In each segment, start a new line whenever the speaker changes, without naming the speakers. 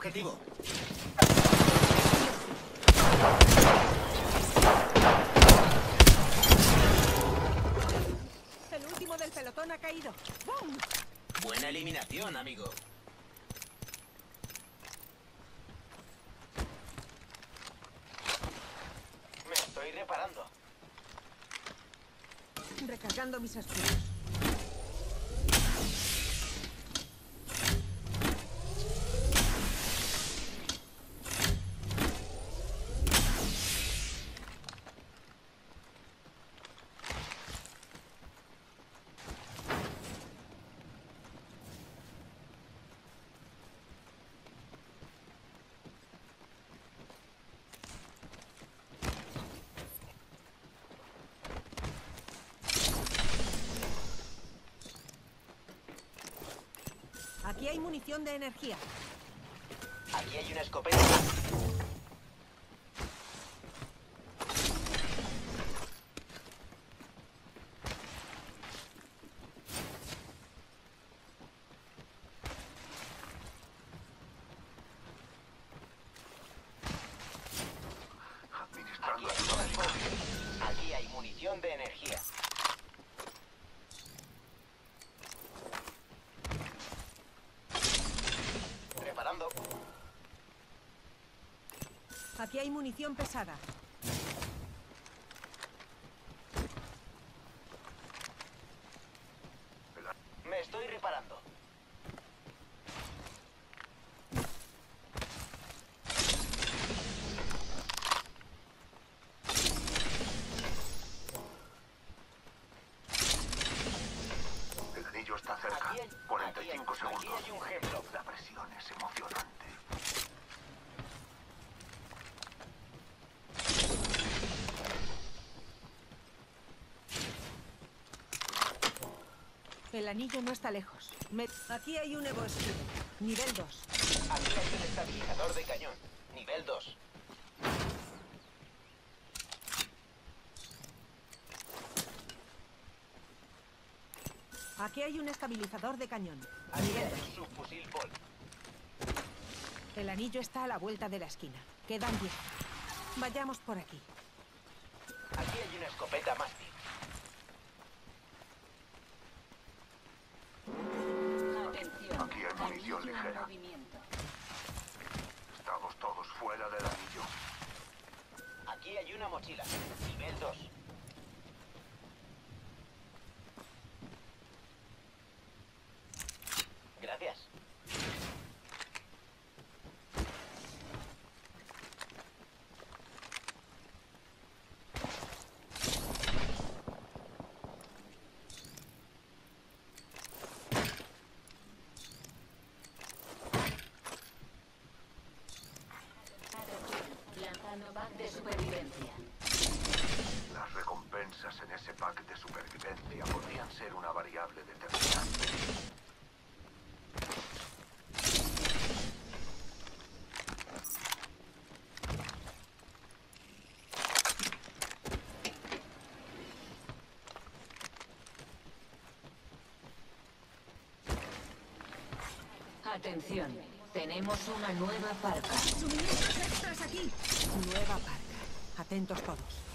objetivo.
El último del pelotón ha caído. ¡Bum!
Buena eliminación, amigo. Me estoy reparando.
Recargando mis escudos. Aquí hay munición de energía.
Aquí hay una escopeta. Aquí
Administrando
hay
ayuda
una
médica.
escopeta. Aquí hay munición de energía. Preparando.
Aquí hay munición pesada.
Me estoy reparando.
El anillo está cerca.
Aquí hay,
45
aquí hay-
segundos.
Aquí hay un gemlo.
La presión es emocionante.
El anillo no está lejos. Me- Aquí hay un Evo. Nivel 2.
Aquí hay un estabilizador de cañón. Nivel 2.
Aquí hay un estabilizador de cañón. Nivel
hay
2.
un subfusil Bolt.
El anillo está a la vuelta de la esquina. Quedan 10. Vayamos por aquí.
Aquí hay una escopeta Masti.
Atención.
Aquí hay munición ligera.
movimiento.
Estamos todos fuera del anillo.
Aquí hay una mochila. Nivel 2. Gracias.
Lanzando pack de supervivencia.
Las recompensas en ese pack podrían ser una variable determinante.
Atención. Tenemos una nueva parca.
¡Suministros extras aquí! Nueva parca. Atentos todos.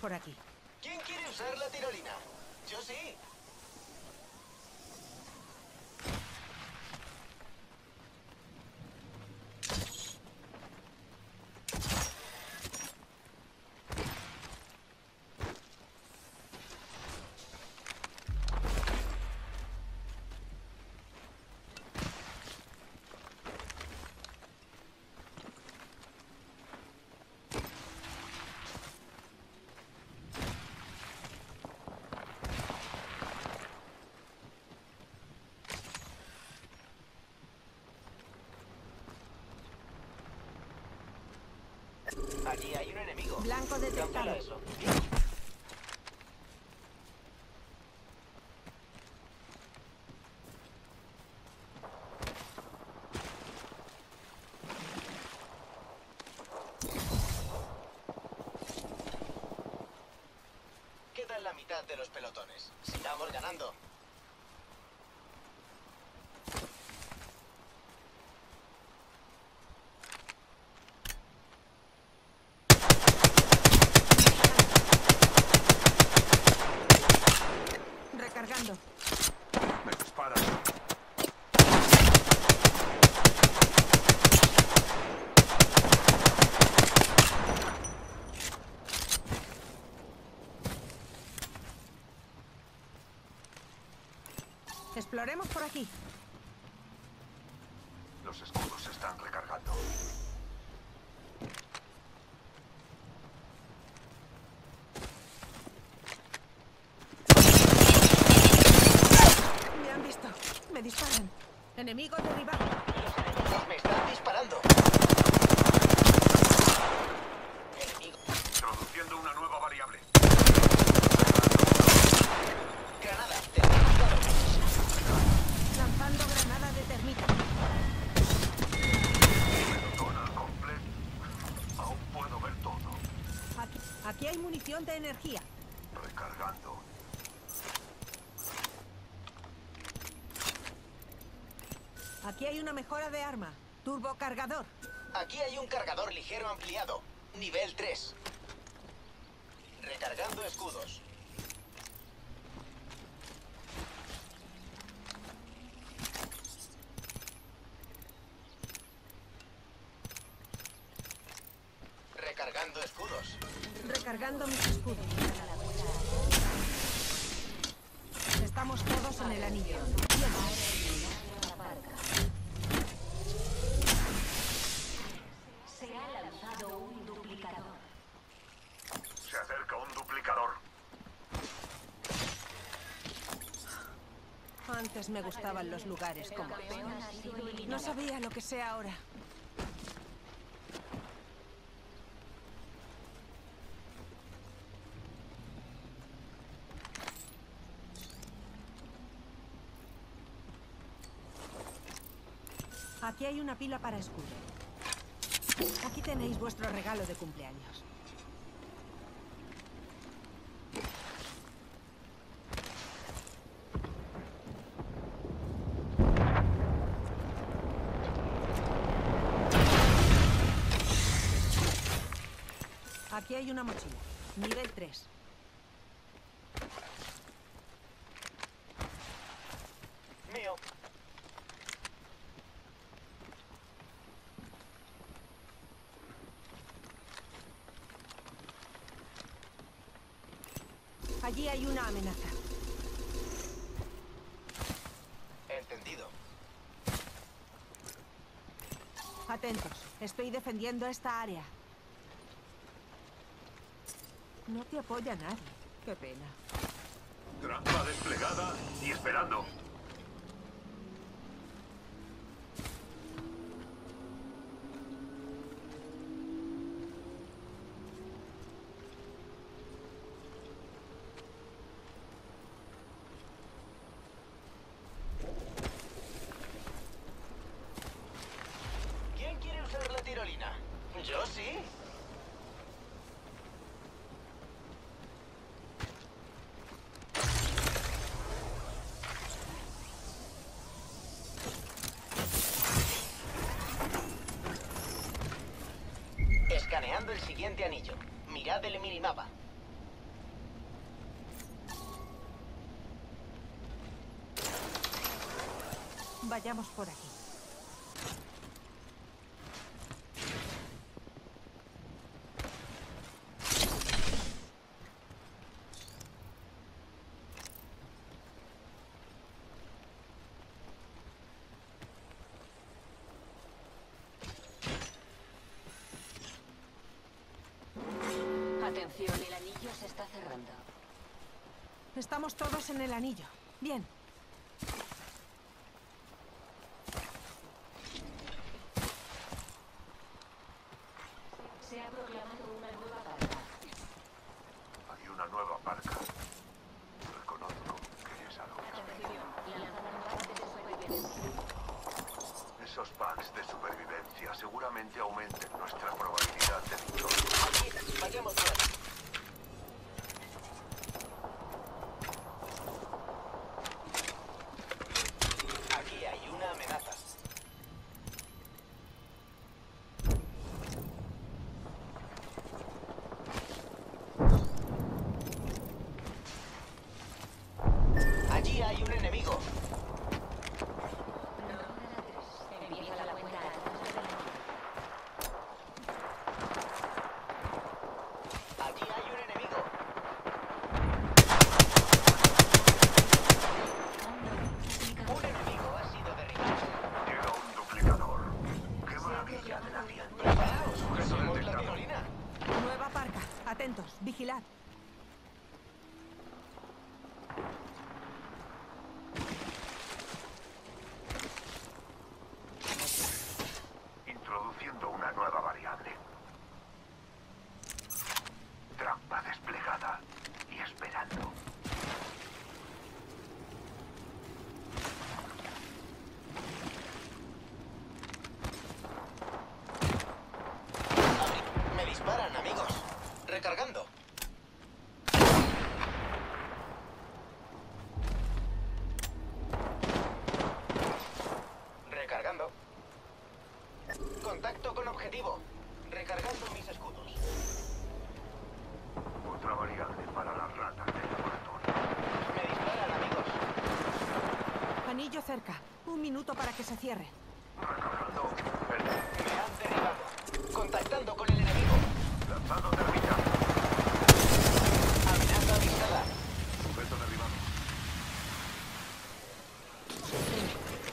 Por aquí.
¿Quién quiere usar la tirolina? Yo sí. Hay un enemigo.
Blanco detectado.
Eso. Quedan la mitad de los pelotones. Sigamos ganando.
Recargando.
Me disparan.
Exploremos por aquí.
Los escudos se están recargando.
Me han visto. Me disparan. Enemigo derribado.
Los enemigos me están disparando. Enemigo.
Introduciendo una nueva variable.
Granada. Terminado.
Lanzando granada de termita.
Pelotón al completo. Aún puedo ver todo.
Aquí, aquí hay munición de energía.
Recargando.
Aquí hay una mejora de arma. Turbocargador.
Aquí hay un cargador ligero ampliado. Nivel 3. Recargando escudos. Recargando escudos.
Recargando mis escudos. Estamos todos en el anillo.
Se ha lanzado un duplicador.
Se acerca un duplicador.
Antes me gustaban los lugares como este. No sabía lo que sé ahora. Aquí hay una pila para escudo. Aquí tenéis vuestro regalo de cumpleaños. Aquí hay una mochila. Nivel 3. Allí hay una amenaza.
Entendido.
Atentos. Estoy defendiendo esta área. No te apoya nadie. Qué pena.
Trampa desplegada y esperando.
¿Quién quiere usar la tirolina? Yo sí. El siguiente anillo. Mirad el minimapa.
Vayamos por aquí.
Atención, el anillo se está cerrando.
Estamos todos en el anillo. Bien.
Se ha proclamado una
nueva parca. Hay una nueva parca. Reconozco que
es algo. Atención, la
de. Esos packs
de
supervivencia
seguramente aumenten
nuestra
probabilidad
de victoria. Vayamos Vigilad. pasillo cerca. Un minuto para que se cierre.
Recogiendo.
Me han derivado. Contactando con el enemigo.
Lanzando termita.
Amenaza avisada.
Sujeto derribado.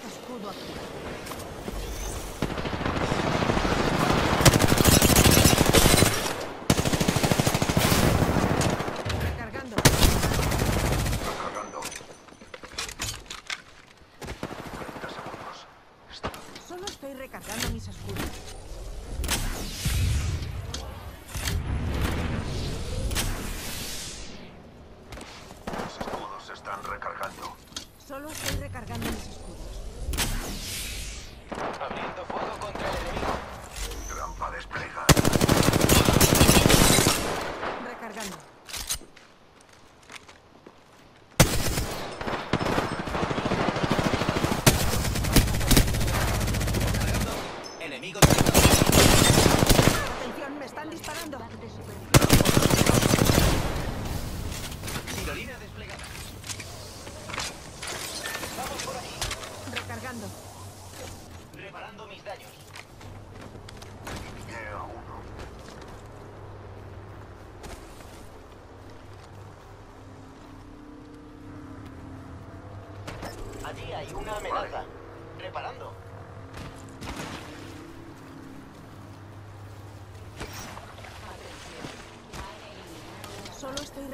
Escudo aquí.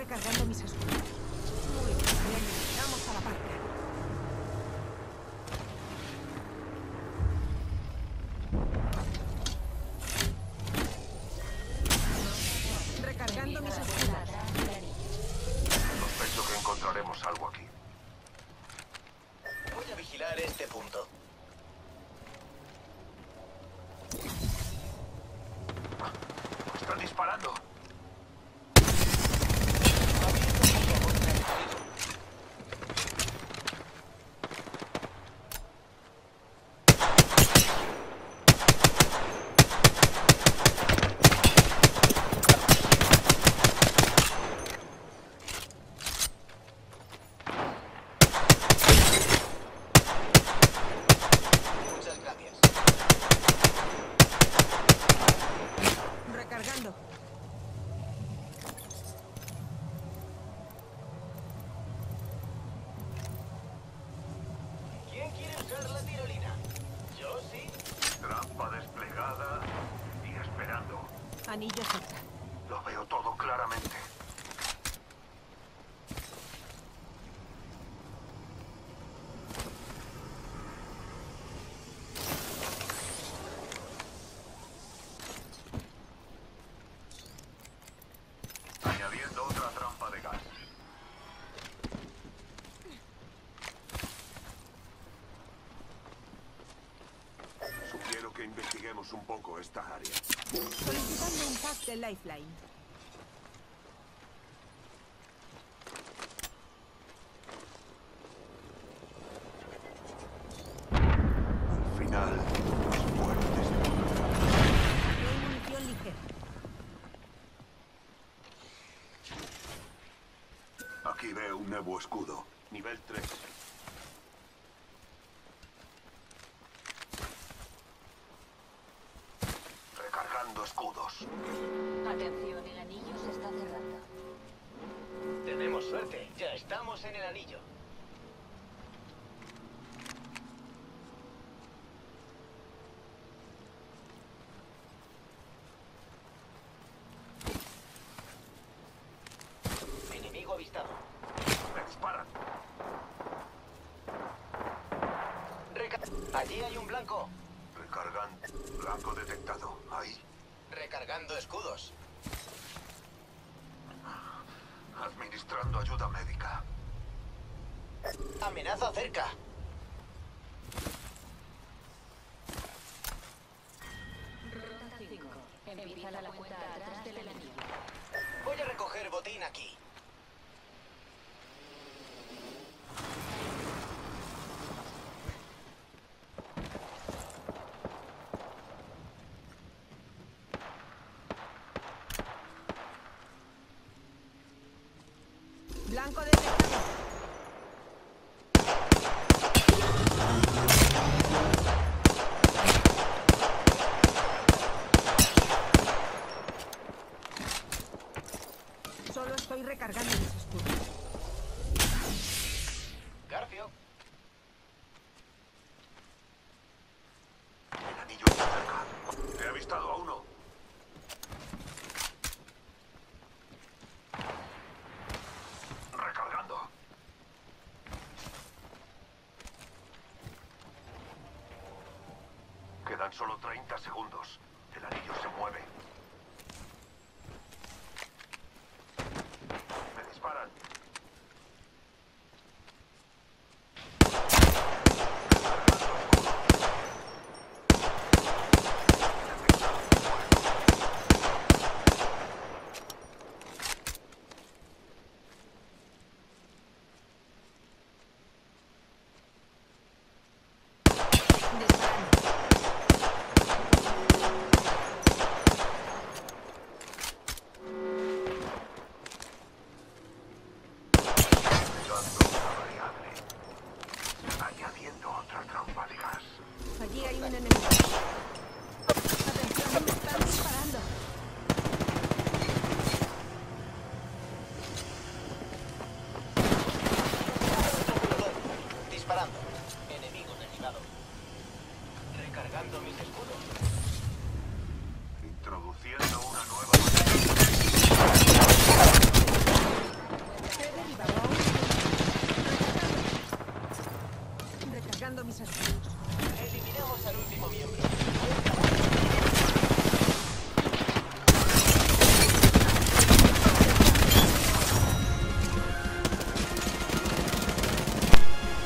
recargando mis escudos.
Lo veo todo claramente. Añadiendo otra trampa de gas. Sugiero que investiguemos un poco esta área.
Solicitando un pack de Lifeline.
Al final, los
muertes de munición ligera.
Aquí veo un nuevo escudo. Nivel 3.
Blanco.
Recargando. Blanco detectado. Ahí.
Recargando escudos.
Administrando ayuda médica.
Amenaza cerca.
solo
30 segundos. El anillo se mueve.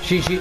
信息